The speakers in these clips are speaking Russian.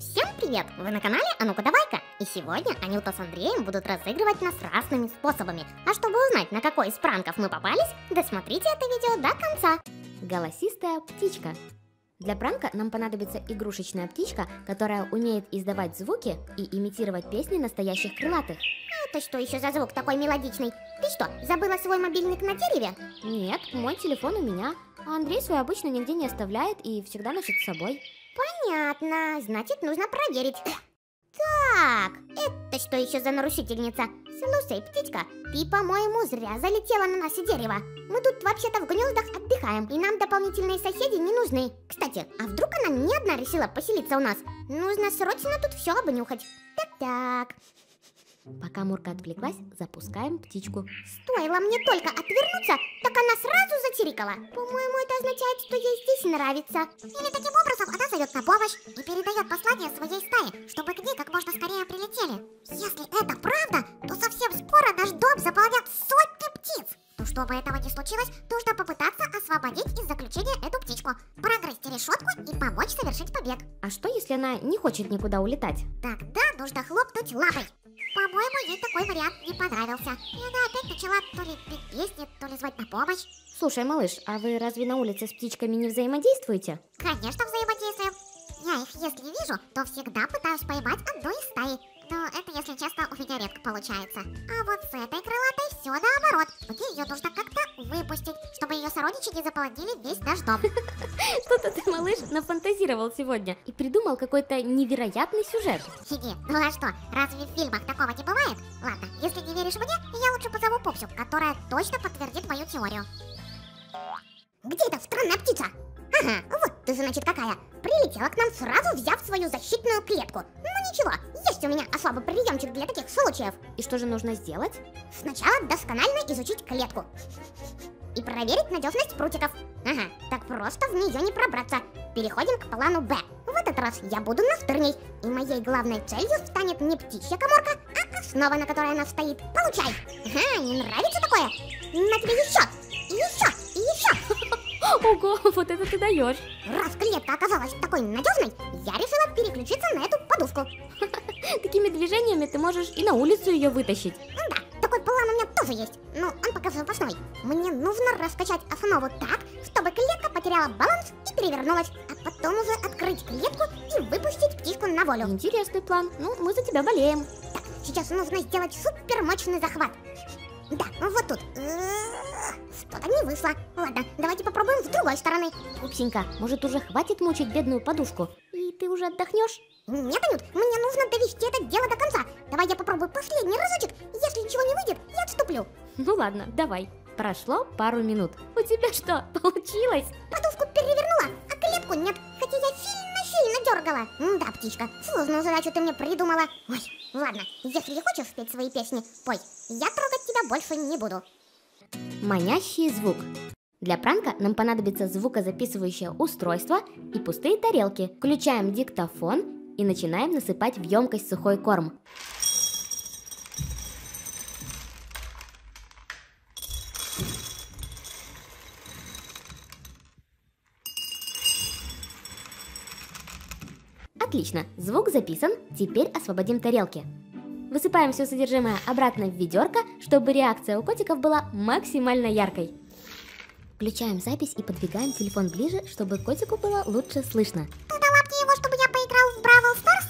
Всем привет! Вы на канале А ну-ка давай-ка! И сегодня Анюта с Андреем будут разыгрывать нас разными способами. А чтобы узнать, на какой из пранков мы попались, досмотрите это видео до конца. Голосистая птичка. Для пранка нам понадобится игрушечная птичка, которая умеет издавать звуки и имитировать песни настоящих крылатых. Это что еще за звук такой мелодичный? Ты что, забыла свой мобильник на дереве? Нет, мой телефон у меня, а Андрей свой обычно нигде не оставляет и всегда носит с собой. Понятно, значит нужно проверить. Так, это что еще за нарушительница? Слушай, птичка, ты, по-моему, зря залетела на наше дерево. Мы тут вообще-то в гнездах отдыхаем, и нам дополнительные соседи не нужны. Кстати, а вдруг она не одна решила поселиться у нас? Нужно срочно тут все обнюхать. Так-так. Пока Мурка отвлеклась, запускаем птичку. Стоило мне только отвернуться, так она сразу зачирикала. По-моему, это означает, что ей здесь нравится. Или таким образом она зовет на помощь и передает послание своей стае, чтобы к ней как можно скорее прилетели. Если это правда, то совсем скоро наш дом заполнят сотни птиц. Но чтобы этого не случилось, нужно попытаться освободить из заключения эту птичку, прогрызть решетку и помочь совершить побег. А что, если она не хочет никуда улетать? Тогда нужно хлопнуть лапой. По-моему, ей такой вариант не понравился. И она опять начала то ли петь песни, то ли звать на помощь. Слушай, малыш, а вы разве на улице с птичками не взаимодействуете? Конечно, взаимодействуем. Я их, если вижу, то всегда пытаюсь поймать одну из стаи. Но это, если честно, у меня редко получается. А вот с этой крылатой все наоборот. Мне ее нужно как-то выпустить, чтобы ее сородичи не заполонили весь наш дом. Что-то ты, малыш, нафантазировал сегодня и придумал какой-то невероятный сюжет. Хиги, ну а что, разве в фильмах такого не бывает? Ладно, если не веришь мне, я лучше позову Пупсю, которая точно подтвердит мою теорию. Где эта странная птица? Ага, вот ты, значит, какая. Прилетела к нам сразу, взяв свою защитную клетку. Ну ничего, есть у меня особый приемчик для таких случаев. И что же нужно сделать? Сначала досконально изучить клетку. И проверить надежность прутиков. Ага, так просто в нее не пробраться. Переходим к плану Б. В этот раз я буду настырней. И моей главной целью станет не птичья коморка, а основа, на которой она стоит. Получай! Ага, не нравится такое? На тебе еще! Ого, вот это ты даешь. Раз клетка оказалась такой надежной, я решила переключиться на эту подушку. Такими движениями ты можешь и на улицу ее вытащить. Да, такой план у меня тоже есть, но он пока запасной. Мне нужно раскачать основу так, чтобы клетка потеряла баланс и перевернулась, а потом уже открыть клетку и выпустить птичку на волю. Интересный план. Ну, мы за тебя болеем. Так, сейчас нужно сделать супер мощный захват. Да, вот тут. Не вышло. Ладно, давайте попробуем с другой стороны. Пупсенька, может уже хватит мучить бедную подушку? И ты уже отдохнешь? Нет, Анют, мне нужно довести это дело до конца. Давай я попробую последний разочек. Если ничего не выйдет, я отступлю. Ну ладно, давай. Прошло пару минут. У тебя что, получилось? Подушку перевернула, а клетку нет. Хотя я сильно-сильно дергала. Да, птичка, сложную задачу ты мне придумала. Ой, ладно, если хочешь спеть свои песни, пой. Я трогать тебя больше не буду. Манящий звук. Для пранка нам понадобится звукозаписывающее устройство и пустые тарелки. Включаем диктофон и начинаем насыпать в емкость сухой корм. Отлично, звук записан, теперь освободим тарелки. Высыпаем все содержимое обратно в ведерко, чтобы реакция у котиков была максимально яркой. Включаем запись и подвигаем телефон ближе, чтобы котику было лучше слышно. Ты дала мне его, чтобы я поиграл в Бравл Старс?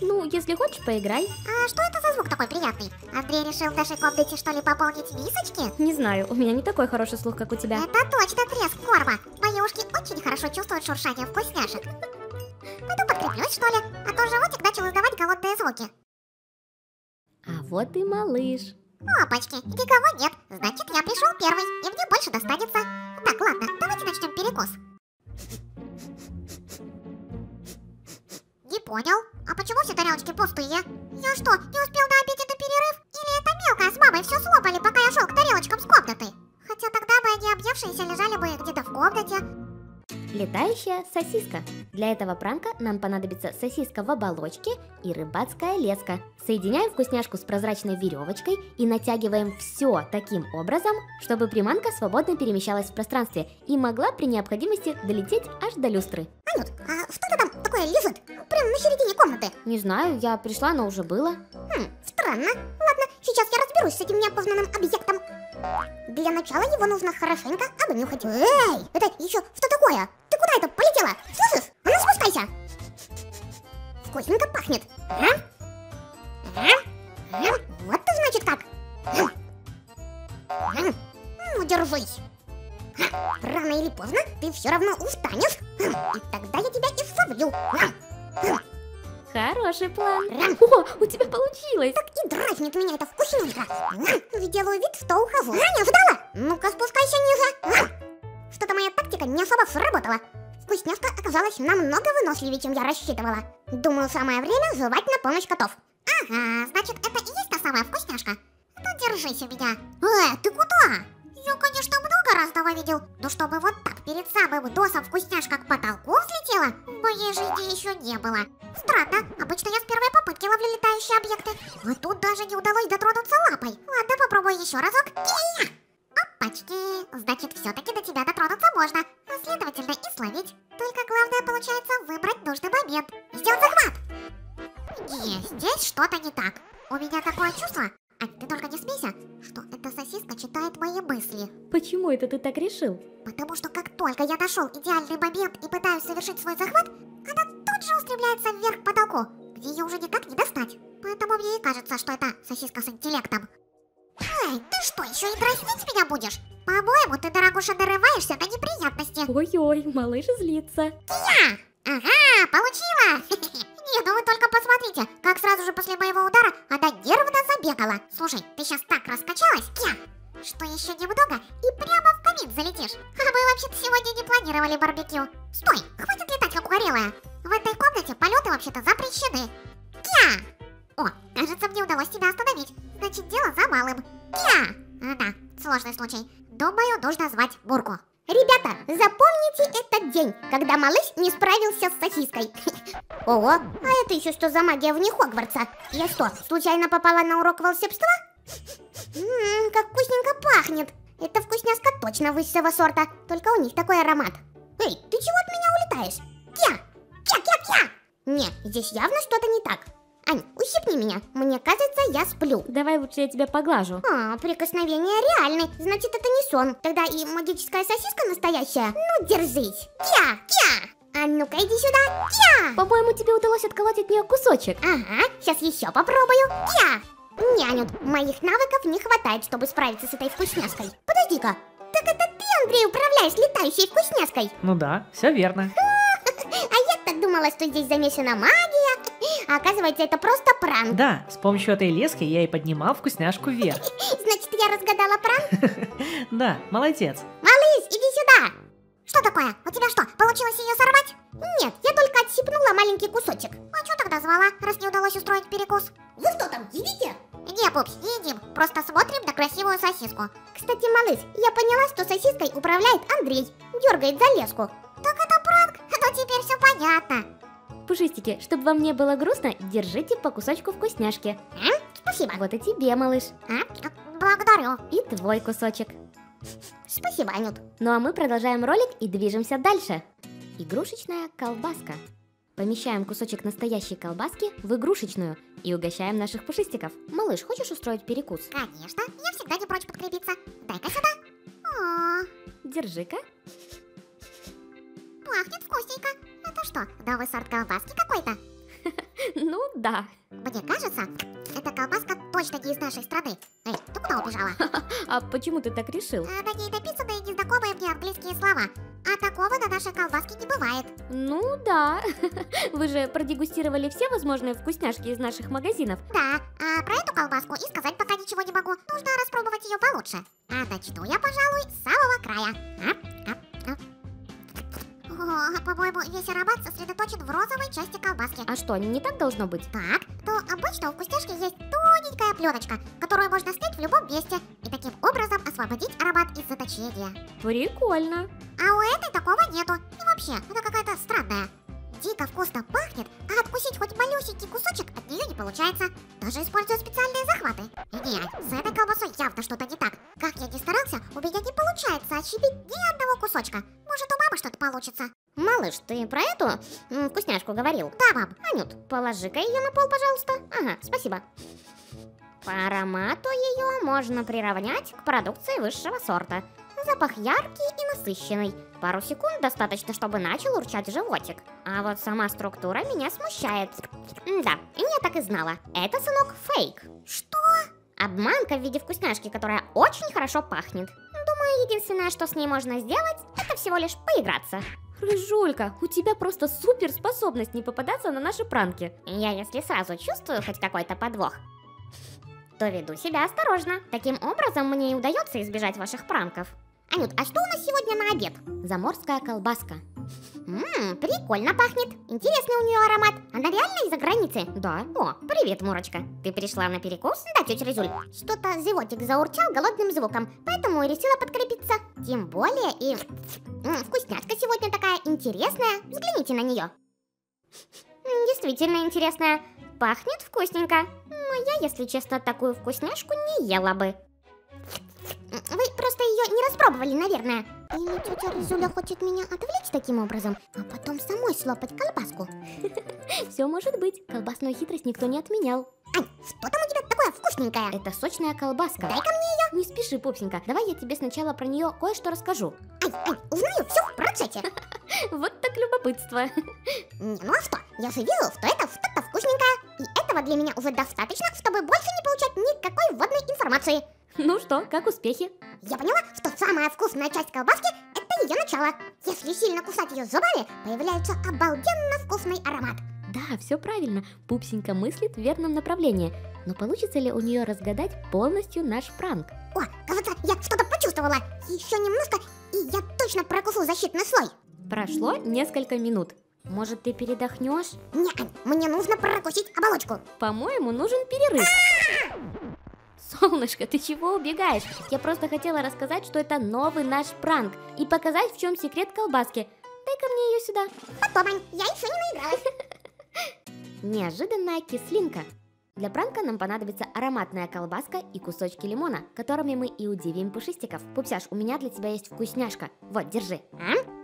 Ну, если хочешь, поиграй. А что это за звук такой приятный? Андрей решил в нашей комнате что ли пополнить мисочки? Не знаю, у меня не такой хороший слух, как у тебя. Это точно треск корма. Мои ушки очень хорошо чувствуют шуршание вкусняшек. Пойду подкреплюсь, что ли, а то животик начал издавать голодные звуки. Вот и малыш. Опачки, никого нет. Значит, я пришел первый, и мне больше достанется. Летающая сосиска. Для этого пранка нам понадобится сосиска в оболочке и рыбацкая леска. Соединяем вкусняшку с прозрачной веревочкой и натягиваем все таким образом, чтобы приманка свободно перемещалась в пространстве и могла при необходимости долететь аж до люстры. Анют, а что ты там такое лежит? Прямо на середине комнаты. Не знаю, я пришла, но уже было. Хм, странно. Ладно, сейчас я разберусь с этим неопознанным объектом. Для начала его нужно хорошенько обнюхать. Эй, это еще что такое? Куда это полетела? Слышишь? А ну спускайся. Вкусненько пахнет. А? А? А? Вот ты значит как. А? А? Ну, держись. А? Рано или поздно ты все равно устанешь. А? И тогда я тебя изловлю. А? Хороший план. Рам. О, у тебя получилось. Так и дразнит меня эта вкусненька. Ведь делаю вид, что ухожу. А, не ожидала? Ну-ка, спускайся ниже. Что-то моя тактика не особо сработала. Вкусняшка оказалась намного выносливее, чем я рассчитывала. Думаю, самое время звать на помощь котов. Ага, значит, это и есть та самая вкусняшка? Ну, держись у меня. Э, ты куда? Я, конечно, много раз того видел, но чтобы вот так перед самым носом вкусняшка к потолку взлетела, в моей жизни еще не было. Странно, обычно я с первой попытки ловлю летающие объекты, а тут даже не удалось дотронуться лапой. Ладно, попробую еще разок. И! Опачки, значит, все-таки до тебя дотронуться можно, а следовательно и словить. Только главное получается выбрать нужный момент. Сделать захват! Не, здесь что-то не так. У меня такое чувство, а ты только не смейся, что эта сосиска читает мои мысли. Почему это ты так решил? Потому что как только я нашел идеальный момент и пытаюсь совершить свой захват, она тут же устремляется вверх к потолку, где ее уже никак не достать. Поэтому мне и кажется, что это сосиска с интеллектом. Эй, ты что, еще и дразнить будешь? По-моему, ты, дорогуша, нарываешься на неприятности. Ой-ой, малыш злится. Я! Ага, получила! Не, ну вы только посмотрите, как сразу же после моего удара она нервно забегала. Слушай, ты сейчас так раскачалась, Кя, что еще немного и прямо в камин залетишь. А мы вообще-то сегодня не планировали барбекю. Стой, хватит летать как угорелая. В этой комнате полеты вообще-то запрещены. Кя! О, кажется, мне удалось тебя остановить. Значит, дело за малым. А, да, сложный случай. Думаю, нужно звать Бурку. Ребята, запомните этот день, когда малыш не справился с сосиской. Ого, а это еще что за магия вне Хогвартса? Я что, случайно попала на урок волшебства? Ммм, как вкусненько пахнет. Это вкусняшка точно высшего сорта, только у них такой аромат. Эй, ты чего от меня улетаешь? Кя! Кя-кя-кя! Не, здесь явно что-то не так. Ань, ущипни меня. Мне кажется, я сплю. Давай лучше я тебя поглажу. А, прикосновение реальны. Значит, это не сон. Тогда и магическая сосиска настоящая. Ну, держись. Кя, кя. А ну-ка, иди сюда. Кя. По-моему, тебе удалось отколоть от нее кусочек. Ага, сейчас еще попробую. Кя. Нянют, моих навыков не хватает, чтобы справиться с этой вкусняшкой. Подожди-ка. Так это ты, Андрей, управляешь летающей вкусняшкой? Ну да, все верно. А я так думала, что здесь замешана магия. А оказывается, это просто пранк. Да, с помощью этой лески я и поднимал вкусняшку вверх. Значит, я разгадала пранк? Да, молодец. Малыш, иди сюда. Что такое? У тебя что, получилось ее сорвать? Нет, я только отщипнула маленький кусочек. А что тогда звала, раз не удалось устроить перекус? Вы что там, едите? Не, Пупс, не едим, просто смотрим на красивую сосиску. Кстати, малыш, я поняла, что сосиской управляет Андрей. Дергает за леску. Так это пранк? Ну теперь все понятно. Пушистики, чтобы вам не было грустно, держите по кусочку вкусняшки. А? Спасибо. Вот и тебе, малыш. А? Благодарю. И твой кусочек. Спасибо, Анют. Ну а мы продолжаем ролик и движемся дальше. Игрушечная колбаска. Помещаем кусочек настоящей колбаски в игрушечную и угощаем наших пушистиков. Малыш, хочешь устроить перекус? Конечно, я всегда не прочь подкрепиться. Дай-ка сюда. О, Держи-ка. пахнет вкусненько. Это что, новый сорт колбаски какой-то? Ну да. Мне кажется, эта колбаска точно не из нашей страны. Эй, ты куда убежала? А почему ты так решил? А на ней написаны незнакомые мне английские слова. А такого на нашей колбаске не бывает. Ну да. Вы же продегустировали все возможные вкусняшки из наших магазинов. Да, а про эту колбаску и сказать пока ничего не могу. Нужно распробовать ее получше. А начну я, пожалуй, с самого края. Ап, ап, ап. О, по-моему, весь аромат сосредоточен в розовой части колбаски. А что, не так должно быть? Так, то обычно у вкусняшки есть тоненькая пленочка, которую можно снять в любом месте и таким образом освободить аромат из заточения. Прикольно. А у этой такого нету. И вообще, она какая-то странная. Дико вкусно пахнет, а откусить хоть малюсенький кусочек от нее не получается. Даже используя специальные захваты. Нет, с этой колбасой явно что-то не так. Как я ни старался, у меня не получается отщепить ни одного кусочка. Может, у мамы что-то получится? Малыш, ты про эту вкусняшку говорил? Да, мам. Анют, положи-ка ее на пол, пожалуйста. Ага, спасибо. По аромату ее можно приравнять к продукции высшего сорта. Запах яркий и насыщенный. Пару секунд достаточно, чтобы начал урчать животик. А вот сама структура меня смущает. Да, я так и знала. Это, сынок, фейк. Что? Обманка в виде вкусняшки, которая очень хорошо пахнет. Думаю, единственное, что с ней можно сделать, это всего лишь поиграться. Рыжулька, у тебя просто супер способность не попадаться на наши пранки. Я, если сразу чувствую хоть какой-то подвох, то веду себя осторожно. Таким образом, мне и удается избежать ваших пранков. Анют, а что у нас сегодня на обед? Заморская колбаска. Ммм, прикольно пахнет. Интересный у нее аромат. Она реально из-за границы? Да. О, привет, Мурочка. Ты пришла на перекус? Да, тетя Резюль. Что-то животик заурчал голодным звуком, поэтому и решила подкрепиться. Тем более и... м, Вкусняшка сегодня такая интересная. Взгляните на нее. М, Действительно интересная. Пахнет вкусненько. Но я, если честно, такую вкусняшку не ела бы. Вы просто ее не распробовали, наверное. Или тетя Резуля хочет меня отвлечь таким образом, а потом самой слопать колбаску. Все может быть. Колбасную хитрость никто не отменял. Ань, что там у тебя такое вкусненькое? Это сочная колбаска. Дай-ка мне Не спеши, пупсенька. Давай я тебе сначала про нее кое-что расскажу. Ань, Ань, узнаю все в процессе. Вот так любопытство. Не, ну а что? Я же вижу, что это что-то вкусненькое. И этого для меня уже достаточно, чтобы больше не получать никакой вводной информации. Ну что, как успехи? Я поняла, что самая вкусная часть колбаски – это ее начало. Если сильно кусать ее зубами, появляется обалденно вкусный аромат. Да, все правильно. Пупсенька мыслит в верном направлении. Но получится ли у нее разгадать полностью наш пранк? О, кажется, я что-то почувствовала. Еще немножко, и я точно прокусу защитный слой. Прошло несколько минут. Может, ты передохнешь? Не, Ань, мне нужно прокусить оболочку. По-моему, нужен перерыв. Солнышко, ты чего убегаешь? Я просто хотела рассказать, что это новый наш пранк и показать, в чем секрет колбаски. Дай-ка мне ее сюда. Потом, Ань, я еще не наигралась. Неожиданная кислинка. Для пранка нам понадобится ароматная колбаска и кусочки лимона, которыми мы и удивим пушистиков. Пупсяш, у меня для тебя есть вкусняшка. Вот, держи.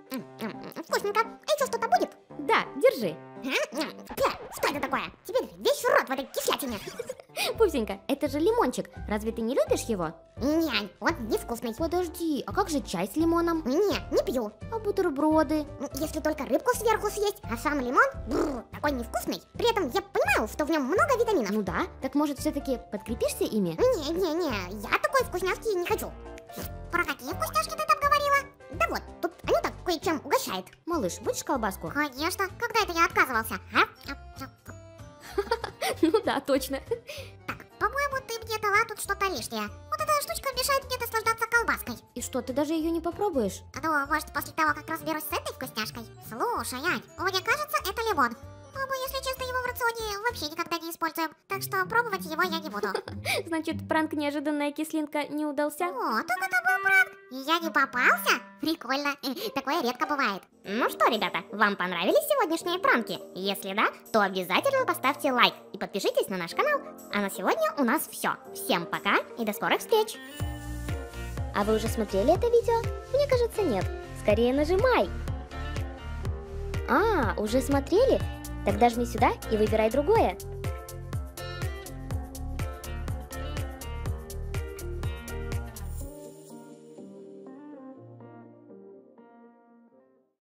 Вкусненько. А еще что-то будет? Да, держи. Что это такое? Теперь весь рот в этой кислятине. Пупсенька, это же лимончик. Разве ты не любишь его? Не, он невкусный. Подожди, а как же чай с лимоном? Не, не пью. А бутерброды? Если только рыбку сверху съесть, а сам лимон, бррр, такой невкусный. При этом я понимаю, что в нем много витаминов. Ну да, так может все-таки подкрепишься ими? Не, не, не, я такой вкусняшки не хочу. Про какие вкусняшки ты там говорила? Да вот, кое-чем угощает. Малыш, будешь колбаску? Конечно. Когда это я отказывался? А? Ну да, точно. Так, по-моему, ты мне дала тут что-то лишнее. Вот эта штучка мешает мне наслаждаться колбаской. И что, ты даже ее не попробуешь? А то, может, после того, как разберусь с этой вкусняшкой? Слушай, Ань, мне кажется, это лимон. Но мы, если честно, его в рационе вообще никогда не используем. Так что пробовать его я не буду. Значит, пранк неожиданная кислинка не удался? О, так это был пранк. И я не попался? Прикольно. Такое редко бывает. Ну что, ребята, вам понравились сегодняшние пранки? Если да, то обязательно поставьте лайк и подпишитесь на наш канал. А на сегодня у нас все. Всем пока и до скорых встреч! А вы уже смотрели это видео? Мне кажется, нет. Скорее нажимай. А, уже смотрели? Тогда жми сюда и выбирай другое.